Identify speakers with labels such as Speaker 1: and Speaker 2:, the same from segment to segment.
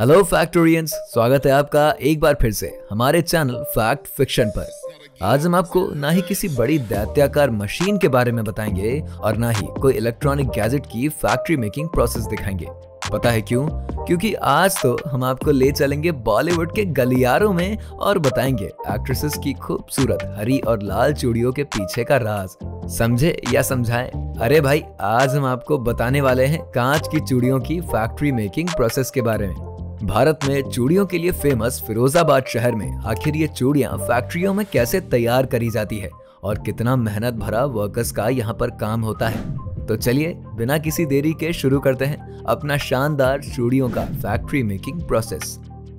Speaker 1: Hello फैक्टोरियंस स्वागत है आपका एक बार फिर से हमारे चैनल फैक्ट फिक्शन पर। आज हम आपको ना ही किसी बड़ी दैत्याकार मशीन के बारे में बताएँगे और ना ही कोई इलेक्ट्रॉनिक गैजेट की फैक्ट्री मेकिंग प्रोसेस दिखाएँगे। पता है क्यों? क्योंकि आज तो हम आपको ले चलेंगे बॉलीवुड के गलियारों में और बताएँगे एक्ट्रेसेस की खूबसूरत हरी और लाल चूड़ियों के पीछे का राज। समझे या समझाएँ? अरे भाई, आज हम आपको बताने वाले हैं कांच की चूड़ियों की फैक्ट्री मेकिंग प्रोसेस के बारे में। भारत में चूड़ियों के लिए फ़ेमस फिरोजाबाद शहर में आखिर ये चूड़ियाँ फैक्ट्रियों में कैसे तैयार करी जाती है? और कितना मेहनत भरा वर्कर्स का यहाँ पर काम होता है? तो चलिए बिना किसी देरी के शुरू करते हैं अपना शानदार चूड़ियों का फैक्ट्री मेकिंग प्रोसेस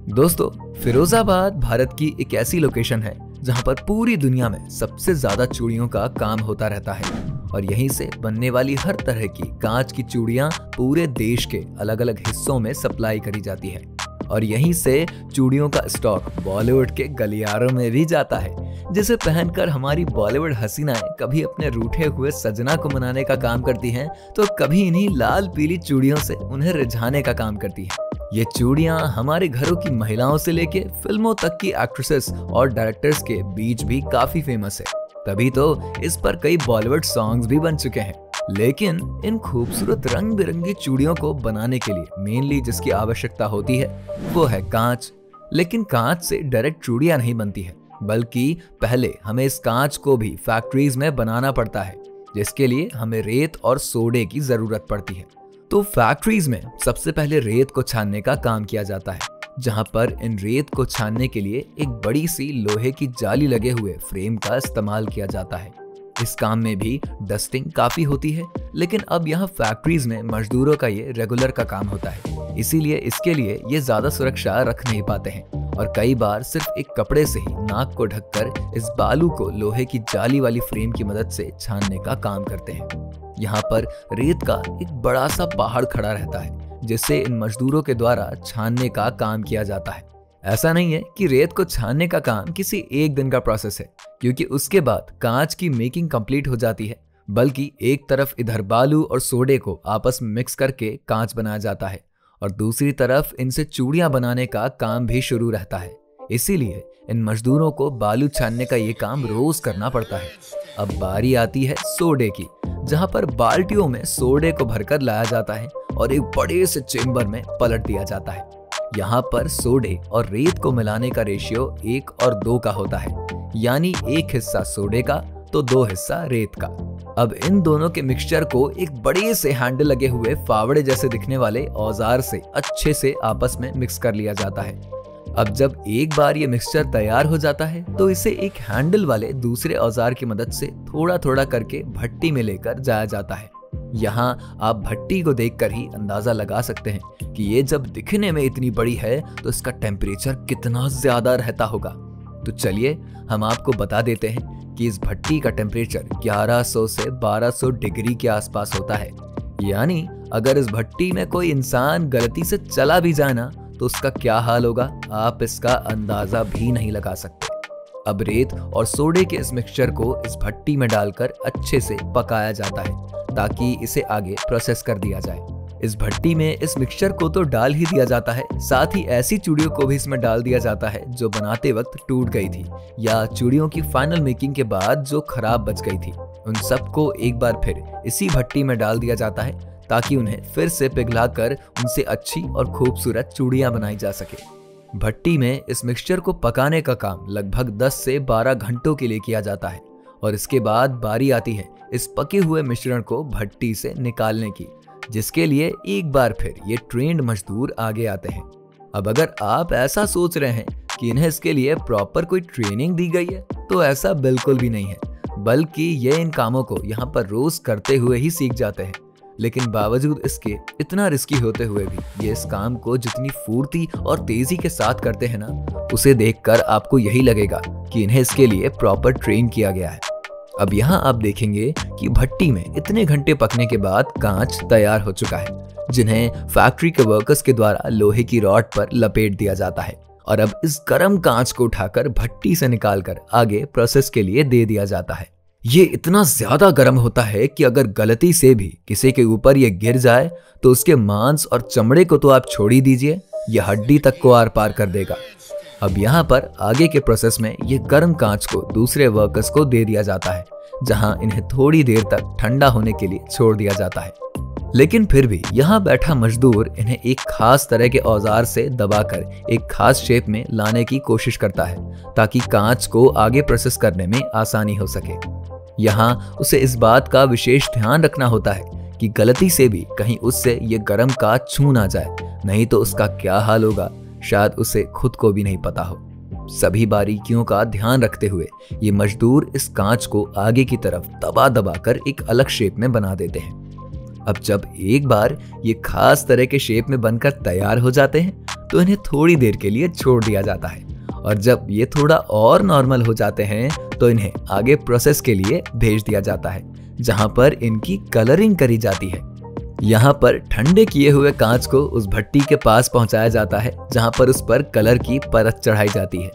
Speaker 1: दोस्तों, फिरोजाबाद भारत की एक ऐसी लोकेशन है जहाँ पर पूरी दुनिया में सबसे ज़्यादा चूड़ियों का काम होता रहता है। और यहीं से बनने वाली हर तरह की कांच की चूड़ियाँ पूरे देश के अलग अलग हिस्सों में सप्लाई करी जाती है। और यहीं से चूड़ियों का स्टॉक बॉलीवुड के गलियारों में भी जाता है, जिसे पहनकर हमारी बॉलीवुड हसीनाएँ कभी अपने रूठे हुए सजना को मनाने का काम करती हैं तो कभी इन्हीं लाल पीली चूड़ियों से उन्हें रिझाने का काम करती हैं। ये चूड़ियाँ हमारे घरों की महिलाओं से लेके फ़िल्मों तक की एक्ट्रेसेस और डायरेक्टर्स के बीच भी काफ़ी फ़ेमस है। तभी तो इस पर कई बॉलीवुड सॉन्ग्स भी बन चुके हैं। लेकिन इन खूबसूरत रंग बिरंगी चूड़ियों को बनाने के लिए मेनली जिसकी आवश्यकता होती है, वो है कांच। लेकिन कांच से डायरेक्ट चूड़ियाँ नहीं बनती है, बल्कि पहले हमें इस कांच को भी फैक्ट्रीज में बनाना पड़ता है, जिसके लिए हमें रेत और सोडे की ज़रूरत पड़ती है। तो फैक्ट्रीज में सबसे पहले रेत को छानने का काम किया जाता है, जहाँ पर इन रेत को छानने के लिए एक बड़ी सी लोहे की जाली लगे हुए फ्रेम का इस्तेमाल किया जाता है। इस काम में भी डस्टिंग काफ़ी होती है, लेकिन अब यहाँ फैक्ट्रीज में मजदूरों का ये रेगुलर का काम होता है। इसीलिए इसके लिए ये ज़्यादा सुरक्षा रख नहीं पाते हैं। और कई बार सिर्फ़ एक कपड़े से ही नाक को ढककर इस बालू को लोहे की जाली वाली फ्रेम की मदद से छानने का काम करते हैं। यहाँ पर रेत का एक बड़ा सा पहाड़ खड़ा रहता है, जिससे इन मजदूरों के द्वारा छानने का काम किया जाता है। ऐसा नहीं है कि रेत को छानने का काम किसी एक दिन का प्रोसेस है, क्योंकि उसके बाद कांच की मेकिंग कंप्लीट हो जाती है, बल्कि एक तरफ़ इधर बालू और सोडे को आपस में मिक्स करके कांच बनाया जाता है, और दूसरी तरफ़ इनसे चूड़ियाँ बनाने का काम भी शुरू रहता है। इसीलिए इन मजदूरों को बालू छानने का ये काम रोज करना पड़ता है। अब बारी आती है सोडे की, जहाँ पर बाल्टियों में सोडे को भरकर लाया जाता है और एक बड़े से चेम्बर में पलट दिया जाता है। यहाँ पर सोडे और रेत को मिलाने का रेशियो एक और दो का होता है, यानी एक हिस्सा सोडे का तो दो हिस्सा रेत का। अब इन दोनों के मिक्सचर को एक बड़े से हैंडल लगे हुए फावड़े जैसे दिखने वाले औज़ार से अच्छे से आपस में मिक्स कर लिया जाता है। अब जब एक बार ये मिक्सचर तैयार हो जाता है तो इसे एक हैंडल वाले दूसरे औज़ार की मदद से थोड़ा थोड़ा करके भट्टी में लेकर जाया जाता है। यहाँ आप भट्टी को देखकर ही अंदाज़ा लगा सकते हैं कि ये जब दिखने में इतनी बड़ी है तो इसका टेम्परेचर कितना ज़्यादा रहता होगा। तो चलिए, हम आपको बता देते हैं कि इस भट्टी का टेम्परेचर 1100 से 1200 डिग्री के आसपास होता है। यानी, अगर इस भट्टी में कोई इंसान गलती से चला भी जाए ना तो उसका क्या हाल होगा? आप इसका अंदाज़ा भी नहीं लगा सकते। अब रेत और सोडे के इस मिक्सचर को इस भट्टी में डालकर अच्छे से पकाया जाता है, ताकि इसे आगे प्रोसेस कर दिया जाए। इस भट्टी में इस मिक्सचर को तो डाल ही दिया जाता है, साथ ही ऐसी चूड़ियों को भी इसमें डाल दिया जाता है, जो बनाते वक्त टूट गई थी, या चूड़ियों की फाइनल मेकिंग के बाद जो खराब बच गई थी। उन सबको एक बार फिर इसी भट्टी में डाल दिया जाता है, ताकि उन्हें फिर से पिघलाकर उनसे अच्छी और खूबसूरत चूड़ियाँ बनाई जा सके। भट्टी में इस मिक्सचर को पकाने का काम लगभग 10 से 12 घंटों के लिए किया जाता है और इसके बाद बारी आती है इस पके हुए मिश्रण को भट्टी से निकालने की, जिसके लिए एक बार फिर ये ट्रेंड मजदूर आगे आते हैं। अब अगर आप ऐसा सोच रहे हैं कि इन्हें इसके लिए प्रॉपर कोई ट्रेनिंग दी गई है तो ऐसा बिल्कुल भी नहीं है, बल्कि ये इन कामों को यहाँ पर रोज करते हुए ही सीख जाते हैं। लेकिन बावजूद इसके, इतना रिस्की होते हुए भी, ये इस काम को जितनी फूर्ती और तेज़ी के साथ करते हैं ना, उसे देखकर आपको यही लगेगा कि इन्हें इसके लिए प्रॉपर ट्रेन किया गया है। अब यहाँ आप देखेंगे कि भट्टी में इतने घंटे पकने के बाद कांच तैयार हो चुका है, जिन्हें फैक्ट्री के वर्कर्स के द्वारा लोहे की रॉड पर लपेट दिया जाता है। और अब इस गर्म कांच को उठाकर भट्टी से निकालकर आगे प्रोसेस के लिए दे दिया जाता है। ये इतना ज़्यादा गर्म होता है कि अगर गलती से भी किसी के ऊपर ये गिर जाए तो उसके मांस और चमड़े को तो आप छोड़ ही दीजिए। यह हड्डी तक को आर पार कर देगा। अब यहाँ पर आगे के प्रोसेस में ये गर्म कांच को दूसरे वर्कर्स को दे दिया जाता है, जहाँ इन्हें थोड़ी देर तक ठंडा होने के लिए छोड़ दिया जाता है। लेकिन फिर भी यहाँ बैठा मजदूर इन्हें एक खास तरह के औज़ार से दबाकर एक खास शेप में लाने की कोशिश करता है, ताकि कांच को आगे प्रोसेस करने में आसानी हो सके। यहाँ उसे इस बात का विशेष ध्यान रखना होता है कि गलती से भी कहीं उससे ये गर्म कांच छू ना जाए, नहीं तो उसका क्या हाल होगा? शायद उसे खुद को भी नहीं पता हो। सभी बारीकियों का ध्यान रखते हुए ये मजदूर इस कांच को आगे की तरफ़ दबा दबा कर एक अलग शेप में बना देते हैं। अब जब एक बार ये खास तरह के शेप में बनकर तैयार हो जाते हैं तो इन्हें थोड़ी देर के लिए छोड़ दिया जाता है। और जब ये थोड़ा और नॉर्मल हो जाते हैं तो इन्हें आगे प्रोसेस के लिए भेज दिया जाता है, जहाँ पर इनकी कलरिंग करी जाती है। यहाँ पर ठंडे किए हुए कांच को उस भट्टी के पास पहुँचाया जाता है, जहाँ पर उस पर कलर की परत चढ़ाई जाती है।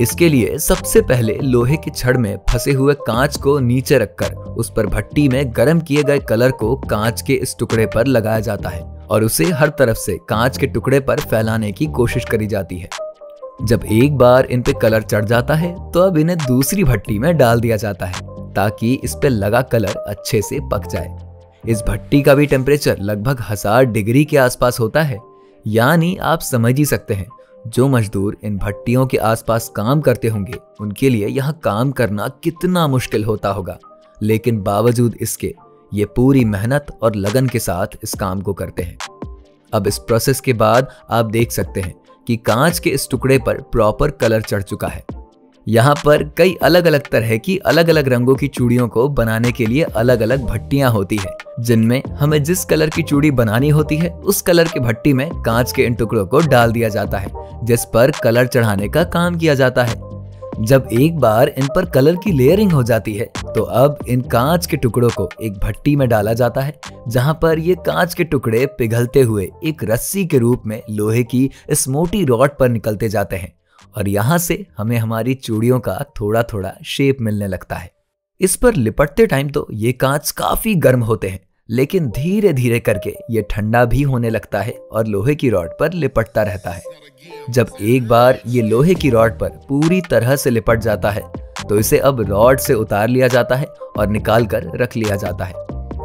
Speaker 1: इसके लिए सबसे पहले लोहे की छड़ में फंसे हुए कांच को नीचे रखकर उस पर भट्टी में गर्म किए गए कलर को कांच के इस टुकड़े पर लगाया जाता है, और उसे हर तरफ़ से कांच के टुकड़े पर फैलाने की कोशिश करी जाती है। जब एक बार इन पे कलर चढ़ जाता है तो अब इन्हें दूसरी भट्टी में डाल दिया जाता है, ताकि इस पे लगा कलर अच्छे से पक जाए। इस भट्टी का भी टेम्परेचर लगभग हज़ार डिग्री के आसपास होता है। यानी आप समझ ही सकते हैं, जो मजदूर इन भट्टियों के आसपास काम करते होंगे, उनके लिए यहाँ काम करना कितना मुश्किल होता होगा। लेकिन बावजूद इसके, ये पूरी मेहनत और लगन के साथ इस काम को करते हैं। अब इस प्रोसेस के बाद आप देख सकते हैं कि कांच के इस टुकड़े पर प्रॉपर कलर चढ़ चुका है। यहाँ पर कई अलग अलग तरह की अलग अलग रंगों की चूड़ियों को बनाने के लिए अलग अलग भट्टियाँ होती है, जिनमें हमें जिस कलर की चूड़ी बनानी होती है, उस कलर की भट्टी में कांच के इन टुकड़ों को डाल दिया जाता है, जिस पर कलर चढ़ाने का काम किया जाता है। जब एक बार इन पर कलर की लेयरिंग हो जाती है तो अब इन कांच के टुकड़ों को एक भट्टी में डाला जाता है, जहाँ पर ये कांच के टुकड़े पिघलते हुए एक रस्सी के रूप में लोहे की इस मोटी रॉड पर निकलते जाते हैं और यहाँ से हमें हमारी चूड़ियों का थोड़ा थोड़ा शेप मिलने लगता है। इस पर लिपटते टाइम तो ये कांच काफ़ी गर्म होते हैं। लेकिन धीरे धीरे करके ये ठंडा भी होने लगता है और लोहे की रॉड पर लिपटता रहता है। जब एक बार ये लोहे की रॉड पर पूरी तरह से लिपट जाता है तो इसे अब रॉड से उतार लिया जाता है और निकाल कर रख लिया जाता है।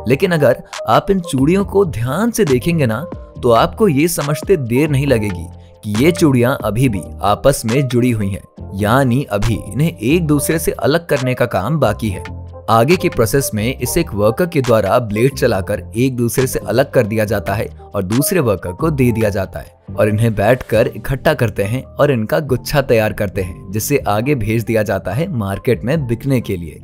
Speaker 1: लेकिन अगर आप इन चूड़ियों को ध्यान से देखेंगे ना तो आपको ये समझते देर नहीं लगेगी कि ये चूड़ियाँ अभी भी आपस में जुड़ी हुई हैं, यानी अभी इन्हें एक दूसरे से अलग करने का काम बाकी है। आगे के प्रोसेस में इसे एक वर्कर के द्वारा ब्लेड चलाकर एक दूसरे से अलग कर दिया जाता है और दूसरे वर्कर को दे दिया जाता है और इन्हें बैठकर इकट्ठा करते हैं और इनका गुच्छा तैयार करते हैं, जिसे आगे भेज दिया जाता है मार्केट में बिकने के लिए।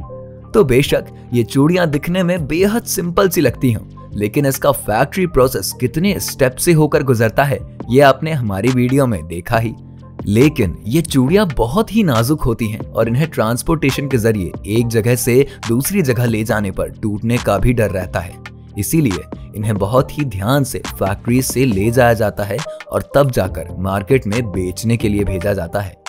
Speaker 1: तो बेशक, ये चूड़ियाँ दिखने में बेहद सिंपल सी लगती हैं, लेकिन इसका फैक्ट्री प्रोसेस कितने स्टेप से होकर गुजरता है, ये आपने हमारी वीडियो में देखा ही। लेकिन ये चूड़ियाँ बहुत ही नाजुक होती हैं और इन्हें ट्रांसपोर्टेशन के ज़रिए एक जगह से दूसरी जगह ले जाने पर टूटने का भी डर रहता है। इसीलिए इन्हें बहुत ही ध्यान से फैक्ट्री से ले जाया जाता है और तब जाकर मार्केट में बेचने के लिए भेजा जाता है।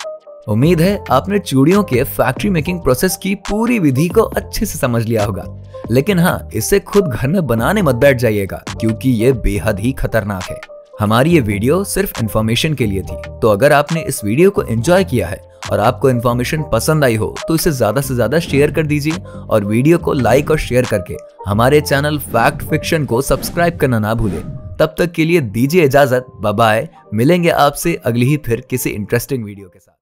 Speaker 1: उम्मीद है आपने चूड़ियों के फैक्ट्री मेकिंग प्रोसेस की पूरी विधि को अच्छे से समझ लिया होगा। लेकिन हाँ इसे खुद घर में बनाने मत बैठ जाइएगा, क्योंकि ये बेहद ही खतरनाक है। हमारी ये वीडियो सिर्फ़ इन्फॉर्मेशन के लिए थी। तो अगर आपने इस वीडियो को एंजॉय किया है और आपको इन्फॉर्मेशन पसंद आई हो तो इसे ज़्यादा से ज़्यादा शेयर कर दीजिए और वीडियो को लाइक और शेयर करके हमारे चैनल फैक्ट फिक्शन को सब्सक्राइब करना ना भूले। तब तक के लिए दीजिए इजाज़त। बाय मिलेंगे आपसे अगली ही फिर किसी इंटरेस्टिंग वीडियो के साथ।